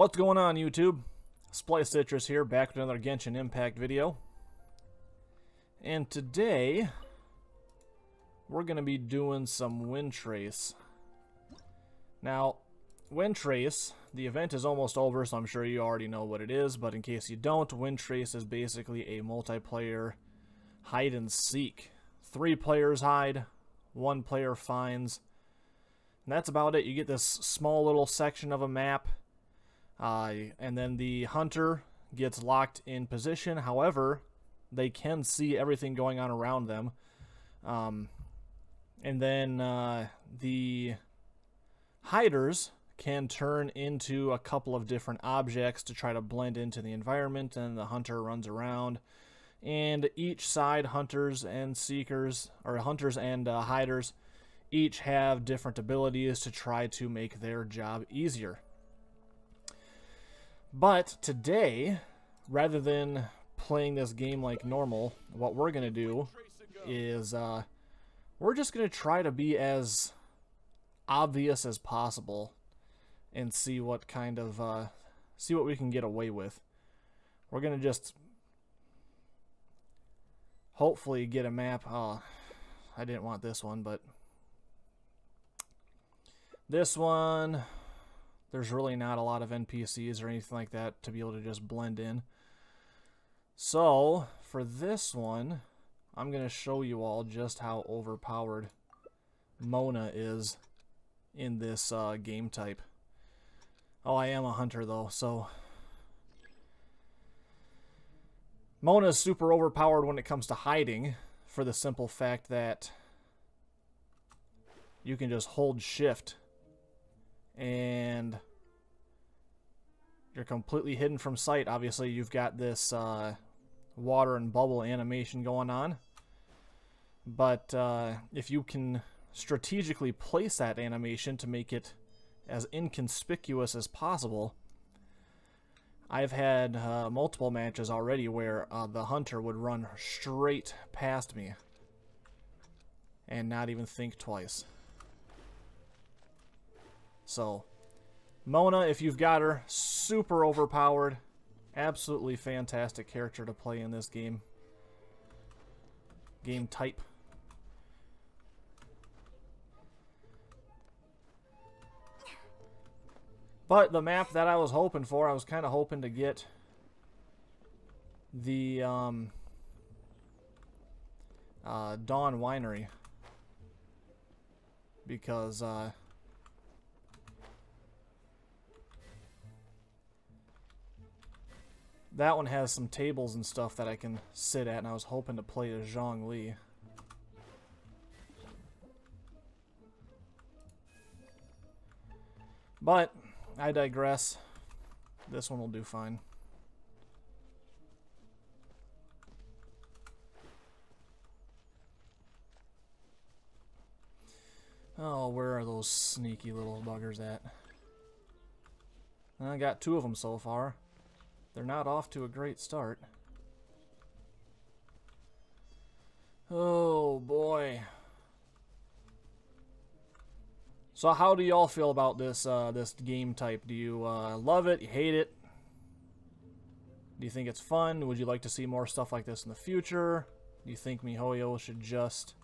What's going on YouTube? Spliced Citrus here, back with another Genshin Impact video. And today, we're going to be doing some Windtrace. Now, Windtrace, the event is almost over, so I'm sure you already know what it is, but in case you don't, Windtrace is basically a multiplayer hide and seek. Three players hide, one player finds, and that's about it. You get this small little section of a map uh, and then the hunter gets locked in position. However, they can see everything going on around them. Um, and then uh, the hiders can turn into a couple of different objects to try to blend into the environment, and the hunter runs around. And each side, hunters and seekers, or hunters and uh, hiders, each have different abilities to try to make their job easier. But today, rather than playing this game like normal, what we're going to do is uh, we're just going to try to be as obvious as possible and see what kind of uh, see what we can get away with. We're going to just hopefully get a map. Oh, I didn't want this one, but this one there's really not a lot of NPCs or anything like that to be able to just blend in. So, for this one, I'm going to show you all just how overpowered Mona is in this uh, game type. Oh, I am a hunter though, so... Mona is super overpowered when it comes to hiding, for the simple fact that you can just hold shift and you're completely hidden from sight. Obviously, you've got this uh, water and bubble animation going on. But uh, if you can strategically place that animation to make it as inconspicuous as possible, I've had uh, multiple matches already where uh, the hunter would run straight past me and not even think twice. So, Mona, if you've got her, super overpowered. Absolutely fantastic character to play in this game. Game type. But the map that I was hoping for, I was kind of hoping to get the um, uh, Dawn Winery. Because uh, That one has some tables and stuff that I can sit at, and I was hoping to play as Zhongli. But, I digress. This one will do fine. Oh, where are those sneaky little buggers at? I got two of them so far. They're not off to a great start. Oh boy. So how do y'all feel about this uh, this game type? Do you uh, love it? You hate it? Do you think it's fun? Would you like to see more stuff like this in the future? Do you think MiHoYo should just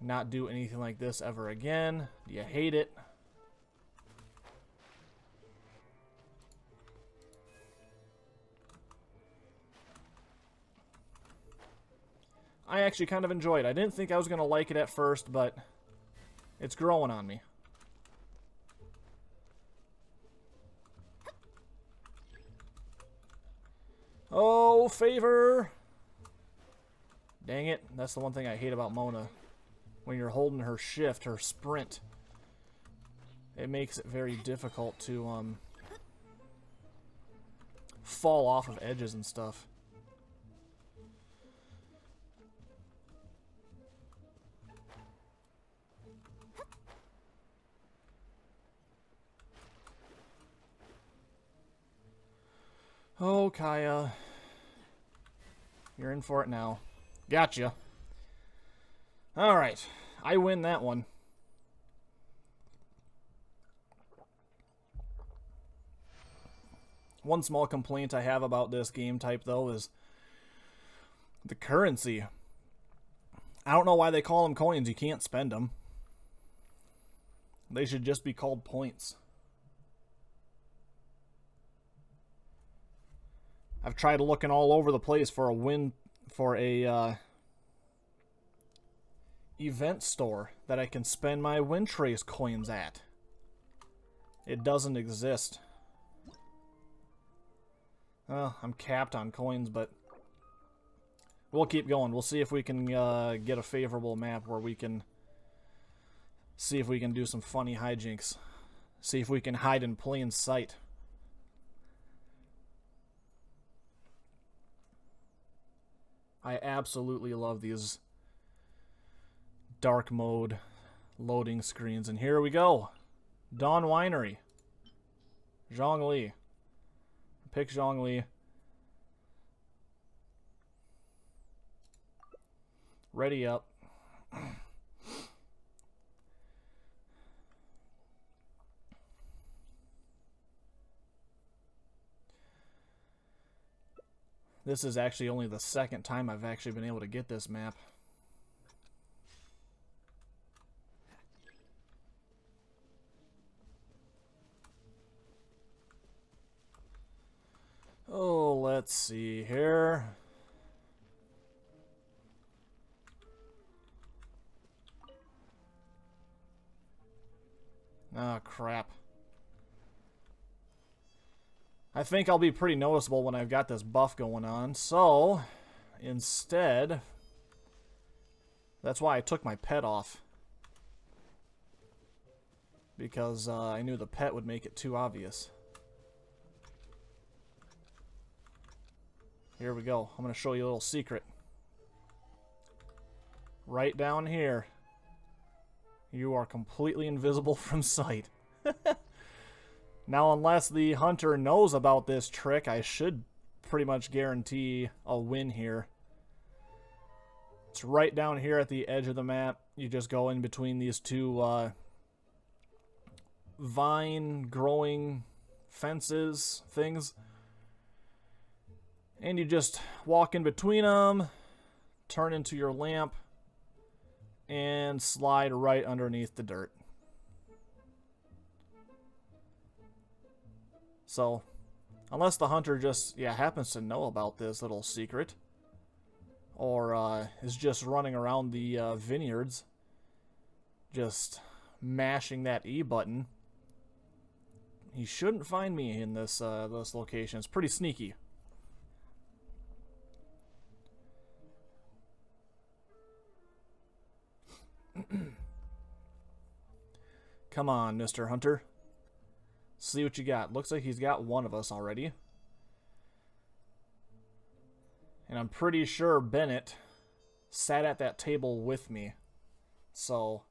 not do anything like this ever again? Do you hate it? I actually kind of enjoyed. It. I didn't think I was going to like it at first, but it's growing on me. Oh, favor! Dang it. That's the one thing I hate about Mona. When you're holding her shift, her sprint, it makes it very difficult to um, fall off of edges and stuff. Oh, Kaeya. You're in for it now. Gotcha. Alright. I win that one. One small complaint I have about this game type, though, is the currency. I don't know why they call them coins. You can't spend them. They should just be called points. I've tried looking all over the place for a win for a uh, event store that I can spend my Windtrace coins at. It doesn't exist. Well, I'm capped on coins, but we'll keep going. We'll see if we can uh, get a favorable map where we can see if we can do some funny hijinks. See if we can hide in plain sight. I absolutely love these dark mode loading screens. And here we go. Dawn Winery. Zhongli. Pick Zhongli. Ready up. This is actually only the second time I've actually been able to get this map. Oh, let's see here. Oh, crap. I think I'll be pretty noticeable when I've got this buff going on. So, instead, that's why I took my pet off. Because uh, I knew the pet would make it too obvious. Here we go. I'm going to show you a little secret. Right down here. You are completely invisible from sight. Now, unless the hunter knows about this trick, I should pretty much guarantee a win here. It's right down here at the edge of the map. You just go in between these two uh, vine growing fences things. And you just walk in between them, turn into your lamp, and slide right underneath the dirt. So, unless the hunter just, yeah, happens to know about this little secret, or uh, is just running around the uh, vineyards, just mashing that E button, he shouldn't find me in this uh, this location. It's pretty sneaky. Come on, Mr. Hunter. See what you got. Looks like he's got one of us already. And I'm pretty sure Bennett sat at that table with me. So,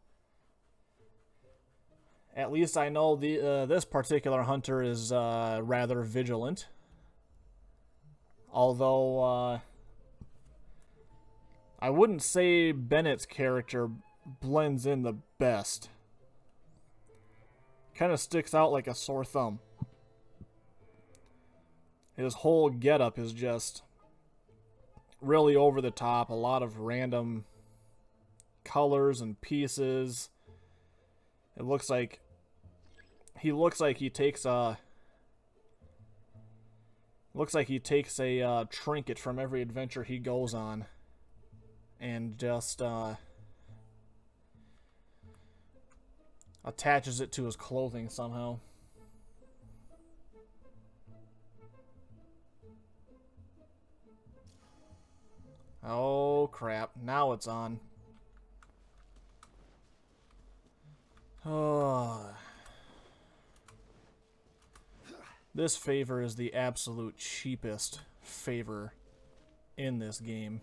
at least I know the uh, this particular hunter is uh, rather vigilant. Although, uh, I wouldn't say Bennett's character blends in the best. Kind of sticks out like a sore thumb. His whole getup is just really over the top. A lot of random colors and pieces. It looks like he looks like he takes a looks like he takes a uh, trinket from every adventure he goes on and just uh, attaches it to his clothing somehow. Oh crap, now it's on. Oh. This favor is the absolute cheapest favor in this game.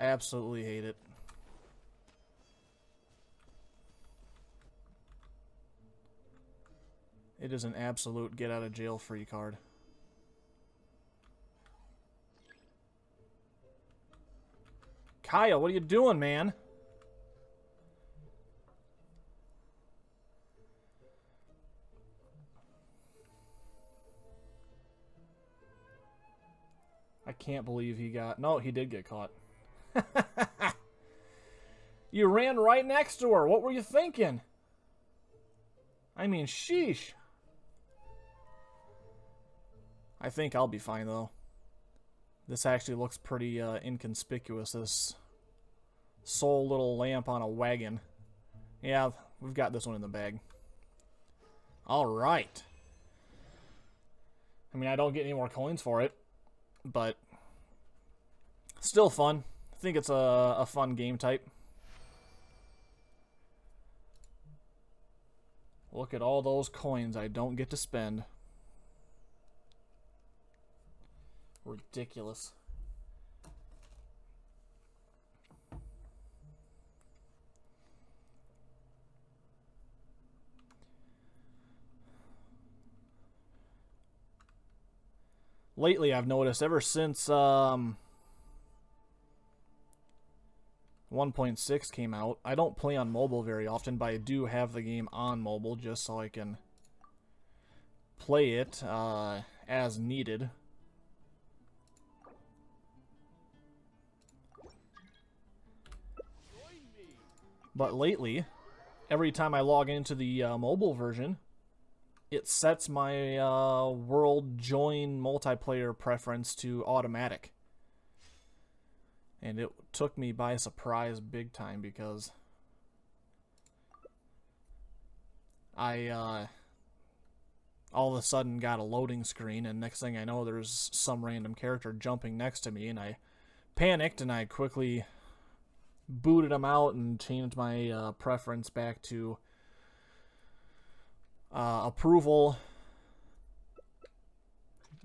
I absolutely hate it. It is an absolute get out of jail free card. Kyle, what are you doing, man? I can't believe he got... No, he did get caught. you ran right next to her. What were you thinking? I mean, sheesh. I think I'll be fine, though. This actually looks pretty uh, inconspicuous, this sole little lamp on a wagon. Yeah, we've got this one in the bag. Alright. I mean, I don't get any more coins for it, but still fun. Think it's a, a fun game type. Look at all those coins I don't get to spend. Ridiculous. lately I've noticed ever since um, 1.6 came out, I don't play on mobile very often, but I do have the game on mobile just so I can play it uh, as needed. But lately, every time I log into the uh, mobile version, it sets my uh, world join multiplayer preference to automatic. And it took me by surprise big time because I uh, all of a sudden got a loading screen and next thing I know there's some random character jumping next to me and I panicked and I quickly booted him out and changed my uh, preference back to uh, approval.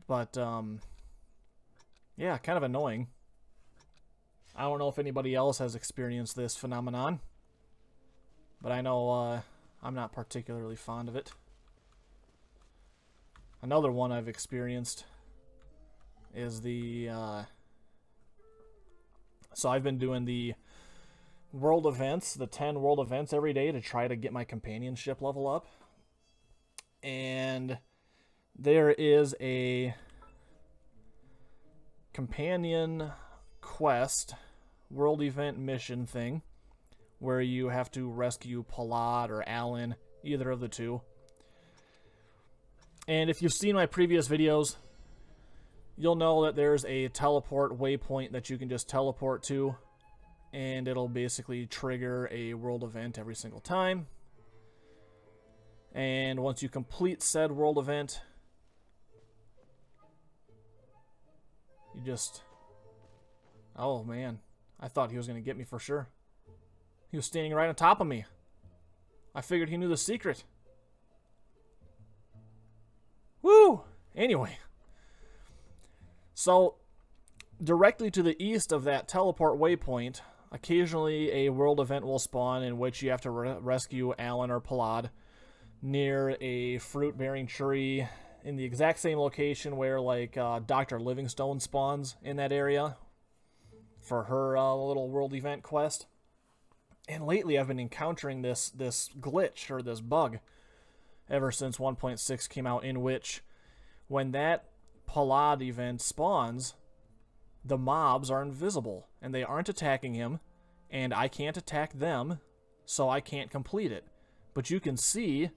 But, um, yeah, kind of annoying. I don't know if anybody else has experienced this phenomenon. But I know uh, I'm not particularly fond of it. Another one I've experienced is the... Uh, so I've been doing the world events, the 10 world events every day to try to get my companionship level up and there is a companion quest world event mission thing where you have to rescue Palad or Alan, either of the two. And if you've seen my previous videos, you'll know that there's a teleport waypoint that you can just teleport to, and it'll basically trigger a world event every single time. And once you complete said world event, you just... Oh, man. I thought he was going to get me for sure. He was standing right on top of me. I figured he knew the secret. Woo! Anyway. So, directly to the east of that teleport waypoint, occasionally a world event will spawn in which you have to re rescue Alan or Palad near a fruit bearing tree in the exact same location where like uh, Dr. Livingstone spawns in that area for her uh, little world event quest. And lately I've been encountering this this glitch or this bug ever since 1.6 came out in which when that Palad event spawns, the mobs are invisible and they aren't attacking him and I can't attack them, so I can't complete it. But you can see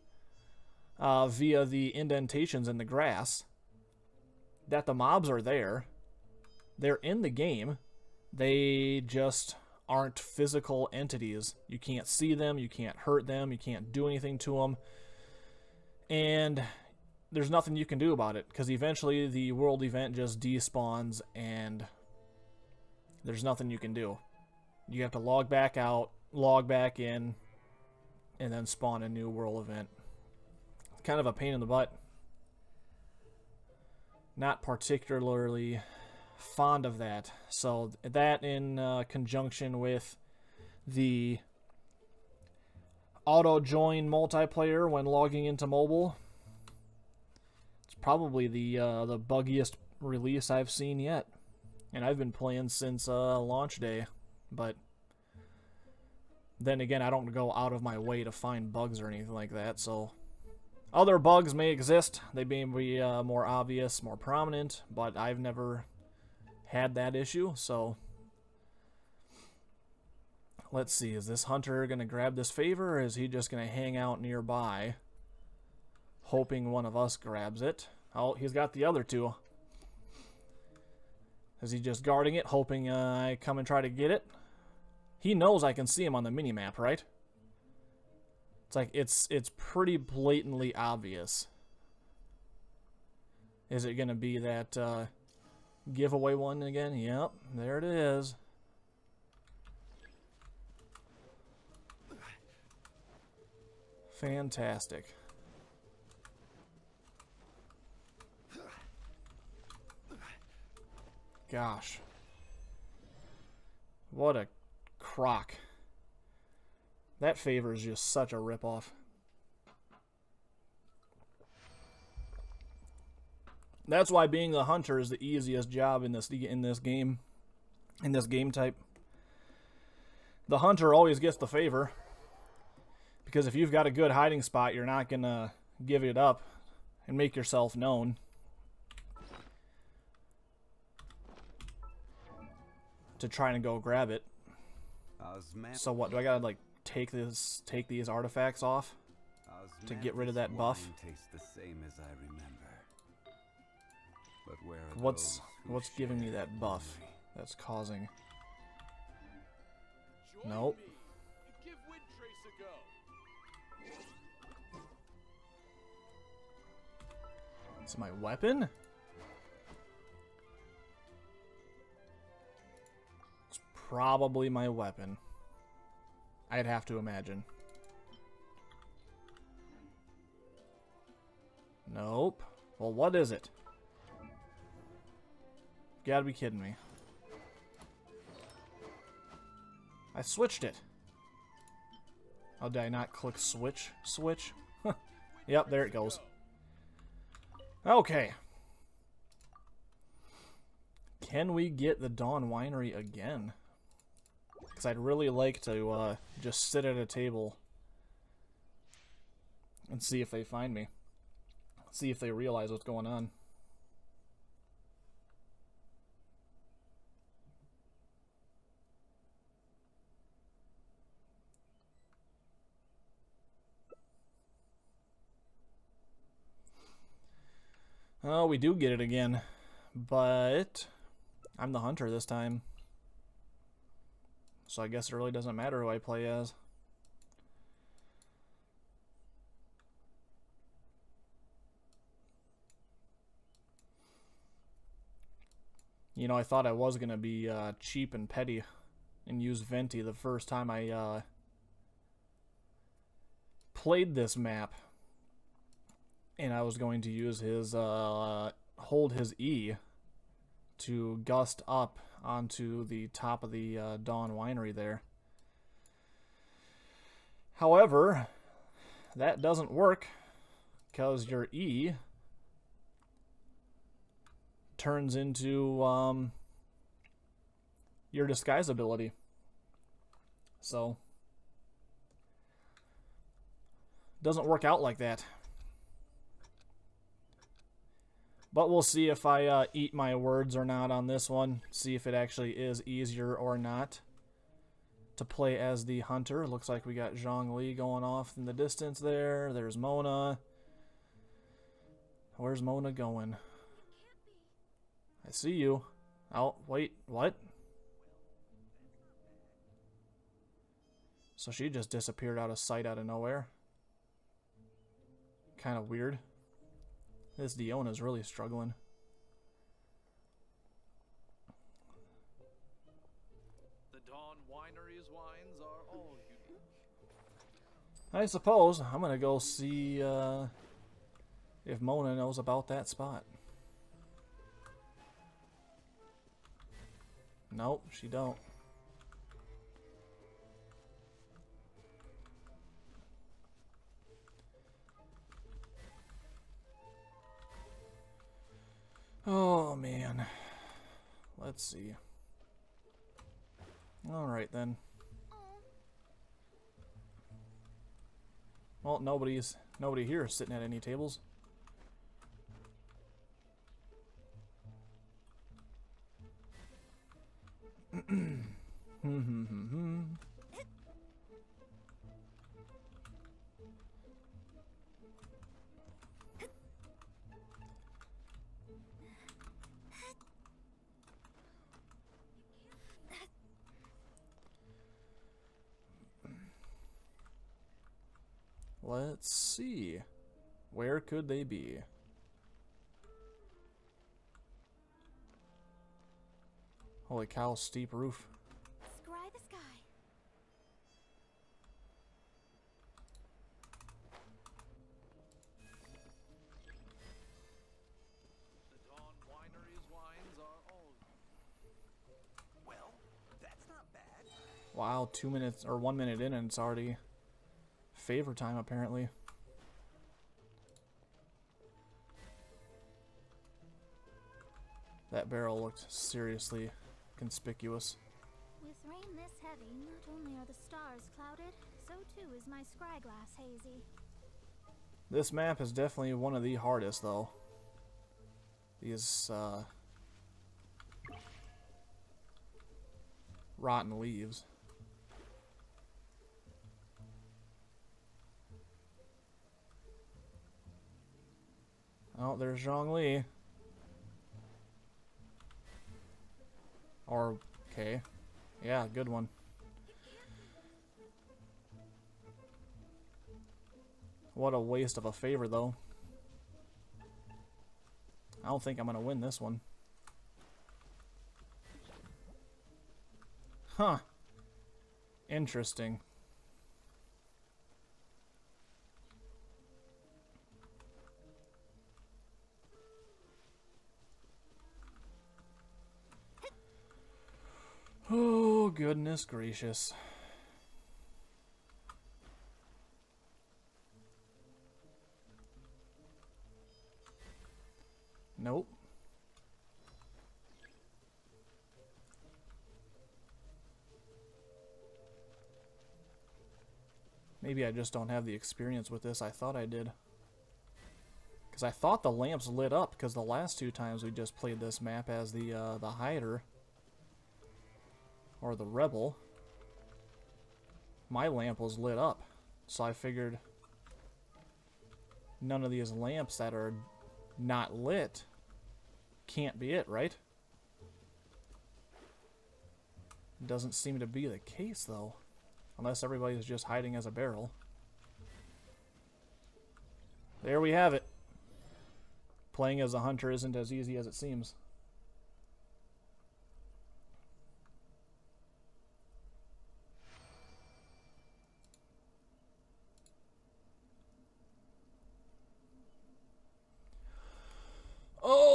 uh, via the indentations in the grass that the mobs are there. They're in the game. They just aren't physical entities. You can't see them, you can't hurt them, you can't do anything to them. And there's nothing you can do about it because eventually the world event just despawns and there's nothing you can do. You have to log back out, log back in, and then spawn a new world event kind of a pain in the butt. Not particularly fond of that. So that in uh, conjunction with the auto join multiplayer when logging into mobile. It's probably the uh, the buggiest release I've seen yet, and I've been playing since uh, launch day. But then again, I don't go out of my way to find bugs or anything like that, so other bugs may exist. They may be uh, more obvious, more prominent, but I've never had that issue, so let's see, is this hunter going to grab this favor or is he just going to hang out nearby hoping one of us grabs it? Oh, he's got the other two. Is he just guarding it, hoping uh, I come and try to get it? He knows I can see him on the mini-map, right? It's like, it's, it's pretty blatantly obvious. Is it going to be that uh, giveaway one again? Yep, there it is. Fantastic. Gosh. What a crock. That favor is just such a ripoff. That's why being a hunter is the easiest job in this in this game, in this game type. The hunter always gets the favor. Because if you've got a good hiding spot, you're not going to give it up and make yourself known. To try and go grab it. So what, do I gotta like take this take these artifacts off to get rid of that buff? What's what's giving me that buff that's causing Nope. It's my weapon? It's probably my weapon. I'd have to imagine. Nope. Well, what is it? Gotta be kidding me. I switched it. Oh, did I not click switch? Switch? yep, there it goes. Okay. Can we get the Dawn Winery again? Because I'd really like to uh, just sit at a table and see if they find me. See if they realize what's going on. Oh, we do get it again. But I'm the hunter this time. So I guess it really doesn't matter who I play as. You know, I thought I was going to be uh, cheap and petty and use Venti the first time I uh, played this map and I was going to use his uh, hold his E to gust up onto the top of the uh, Dawn Winery there. However, that doesn't work because your E turns into um, your disguise ability. So, doesn't work out like that. But we'll see if I uh, eat my words or not on this one. See if it actually is easier or not to play as the hunter. Looks like we got Zhongli going off in the distance there. There's Mona. Where's Mona going? I see you. Oh, wait, what? So she just disappeared out of sight out of nowhere. Kind of weird. This Diona's really struggling. The Dawn Winery's wines are all unique. I suppose I'm gonna go see uh, if Mona knows about that spot. Nope, she don't. Oh, man. Let's see. Alright, then. Well, nobody's... Nobody here is sitting at any tables. Hmm, hmm, hmm, Let's see. Where could they be? Holy cow, steep roof. Scry the sky. The Dawn Winery's wines are all Well, that's not bad. Wow, two minutes or one minute in and it's already favor time apparently. That barrel looked seriously conspicuous. With rain this heavy, not only are the stars clouded, so too is my scryglass hazy. This map is definitely one of the hardest though. These uh, rotten leaves. Oh, there's Zhongli. Or, okay. Yeah, good one. What a waste of a favor, though. I don't think I'm going to win this one. Huh. Interesting. Oh, goodness gracious. Nope. Maybe I just don't have the experience with this I thought I did. Because I thought the lamps lit up, because the last two times we just played this map as the, uh, the hider. Or the rebel. My lamp was lit up. So I figured none of these lamps that are not lit can't be it, right? Doesn't seem to be the case, though. Unless everybody's just hiding as a barrel. There we have it. Playing as a hunter isn't as easy as it seems.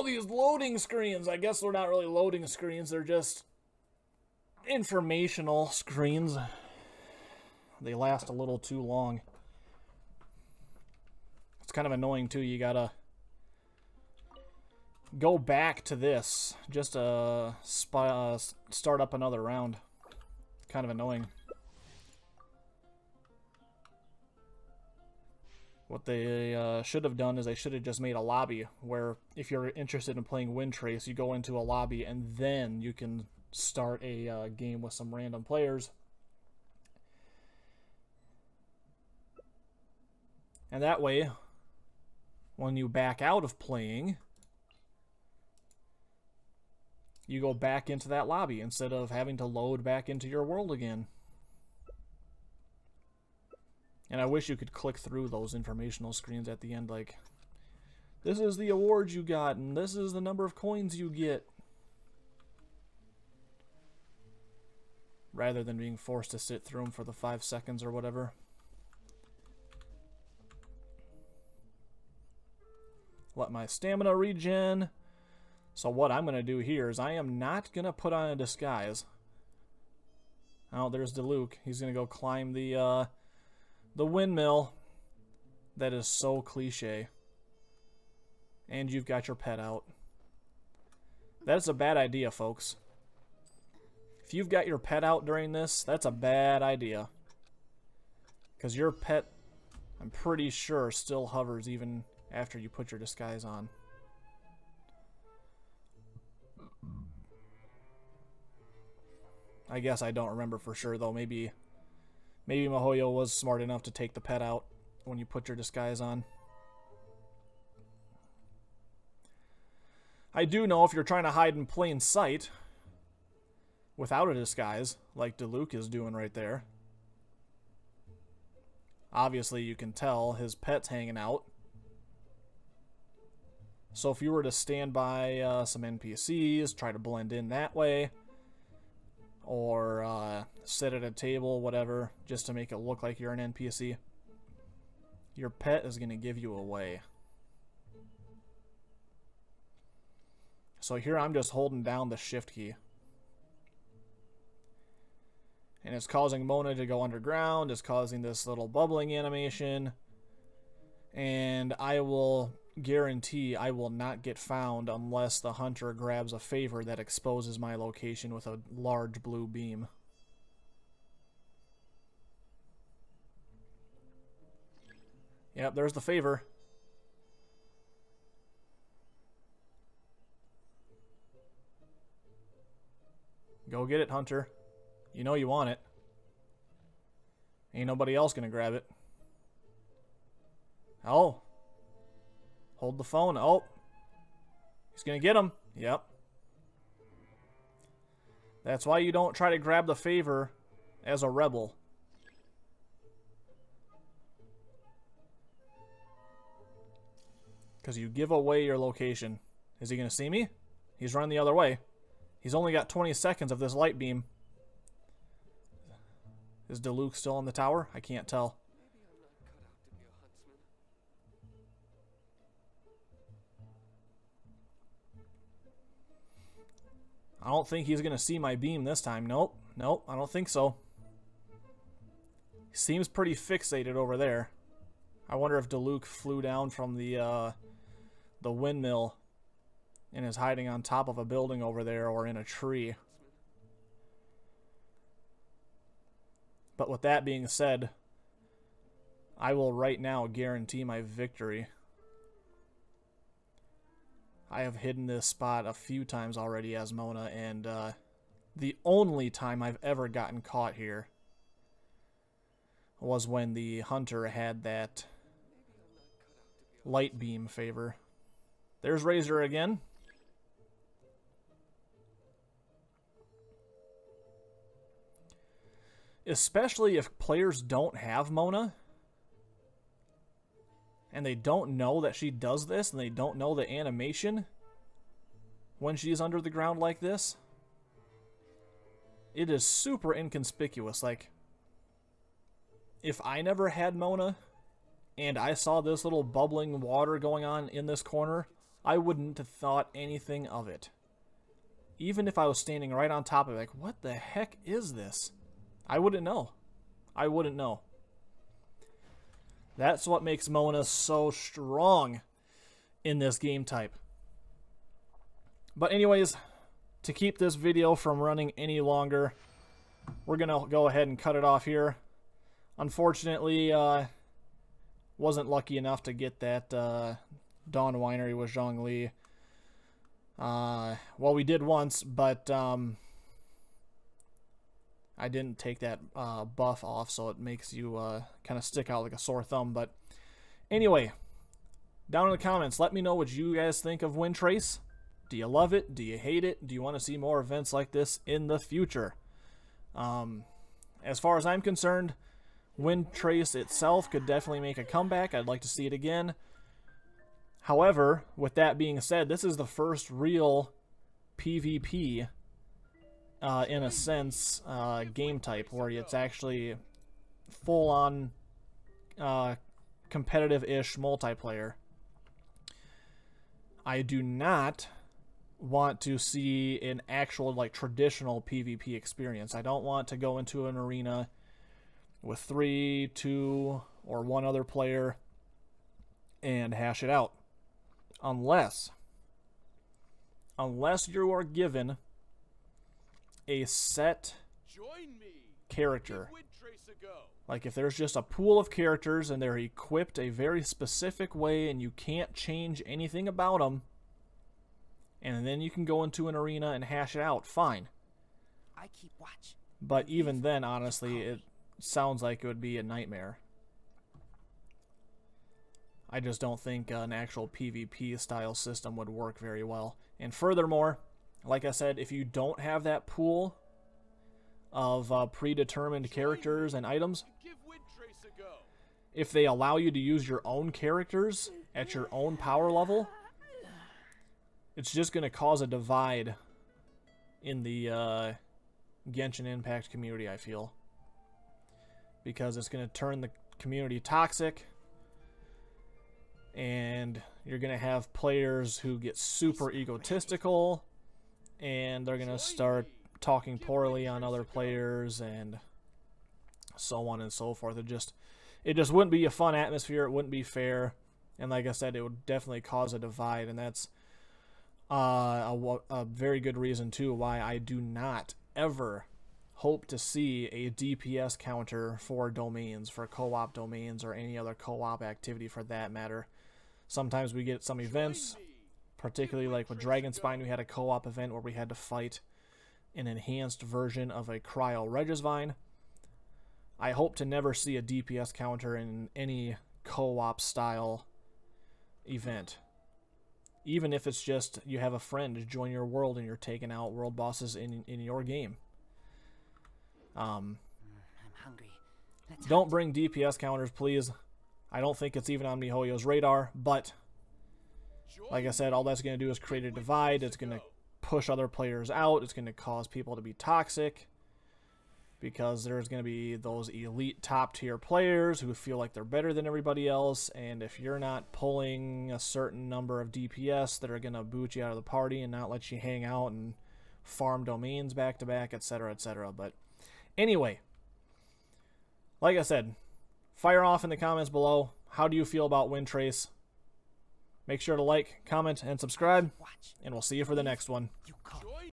Oh, these loading screens. I guess they're not really loading screens. They're just informational screens. They last a little too long. It's kind of annoying, too. You gotta go back to this just to uh, start up another round. Kind of annoying. What they uh, should have done is they should have just made a lobby where if you're interested in playing Windtrace, you go into a lobby and then you can start a uh, game with some random players. And that way, when you back out of playing, you go back into that lobby instead of having to load back into your world again. And I wish you could click through those informational screens at the end, like, this is the award you got, and this is the number of coins you get. Rather than being forced to sit through them for the five seconds or whatever. Let my stamina regen. So what I'm going to do here is I am not going to put on a disguise. Oh, there's Diluc. He's going to go climb the, uh, the windmill. That is so cliche. And you've got your pet out. That's a bad idea, folks. If you've got your pet out during this, that's a bad idea. Because your pet, I'm pretty sure, still hovers even after you put your disguise on. I guess I don't remember for sure though. Maybe maybe MiHoYo was smart enough to take the pet out when you put your disguise on. I do know if you're trying to hide in plain sight without a disguise, like Diluc is doing right there. Obviously, you can tell his pet's hanging out. So if you were to stand by uh, some NPCs, try to blend in that way, or uh, sit at a table, whatever, just to make it look like you're an NPC, your pet is going to give you away. So here I'm just holding down the shift key. And it's causing Mona to go underground, it's causing this little bubbling animation. And I will guarantee I will not get found unless the hunter grabs a favor that exposes my location with a large blue beam. Yep, there's the favor. Go get it, Hunter. You know you want it. Ain't nobody else gonna grab it. Oh. Hold the phone. Oh. He's gonna get him. Yep. That's why you don't try to grab the favor as a rebel. Because you give away your location. Is he going to see me? He's running the other way. He's only got 20 seconds of this light beam. Is Diluc still on the tower? I can't tell. I don't think he's going to see my beam this time. Nope. Nope. I don't think so. Seems pretty fixated over there. I wonder if Diluc flew down from the uh, the windmill and is hiding on top of a building over there or in a tree. But with that being said, I will right now guarantee my victory. I have hidden this spot a few times already as Mona, and uh, the only time I've ever gotten caught here was when the hunter had that light beam favor. There's Razor again. Especially if players don't have Mona and they don't know that she does this and they don't know the animation when she's under the ground like this. It is super inconspicuous. Like, if I never had Mona and I saw this little bubbling water going on in this corner, I wouldn't have thought anything of it. Even if I was standing right on top of it, like, what the heck is this? I wouldn't know. I wouldn't know. That's what makes Mona so strong in this game type. But anyways, to keep this video from running any longer, we're going to go ahead and cut it off here. Unfortunately, uh, wasn't lucky enough to get that uh, Dawn Winery with Zhongli. Uh, well, we did once, but um, I didn't take that uh, buff off, so it makes you uh, kind of stick out like a sore thumb. But anyway, down in the comments, let me know what you guys think of Windtrace. Do you love it? Do you hate it? Do you want to see more events like this in the future? Um, as far as I'm concerned, Windtrace itself could definitely make a comeback. I'd like to see it again. However, with that being said, this is the first real PvP, uh, in a sense, uh, game type where it's actually full-on uh, competitive-ish multiplayer. I do not want to see an actual, like, traditional PvP experience. I don't want to go into an arena with three, two, or one other player and hash it out unless unless you are given a set character. Like if there's just a pool of characters and they're equipped a very specific way and you can't change anything about them, and then you can go into an arena and hash it out, fine. I keep watch. But even then, honestly, it sounds like it would be a nightmare. I just don't think uh, an actual PvP style system would work very well. And furthermore, like I said, if you don't have that pool of uh, predetermined characters and items, if they allow you to use your own characters at your own power level, it's just going to cause a divide in the uh, Genshin Impact community, I feel. Because it's going to turn the community toxic, and you're going to have players who get super egotistical, and they're going to start talking poorly on other players, and so on and so forth. It just it just wouldn't be a fun atmosphere. It wouldn't be fair, and like I said, it would definitely cause a divide, and that's uh, a, a very good reason too why I do not ever hope to see a DPS counter for domains, for co-op domains, or any other co-op activity for that matter. Sometimes we get some events, particularly like with Dragonspine, we had a co-op event where we had to fight an enhanced version of a Cryo Regisvine. I hope to never see a DPS counter in any co-op style event. Even if it's just you have a friend join your world and you're taking out world bosses in in your game. Um, I'm hungry. Let's don't bring DPS counters, please. I don't think it's even on MiHoYo's radar, but like I said, all that's going to do is create a divide. It's going to push other players out. It's going to cause people to be toxic because there's going to be those elite top tier players who feel like they're better than everybody else. And if you're not pulling a certain number of DPS that are going to boot you out of the party and not let you hang out and farm domains back to back, etc., etc. But anyway, like I said, fire off in the comments below. How do you feel about Windtrace? Make sure to like, comment, and subscribe, and we'll see you for the next one. You call. Join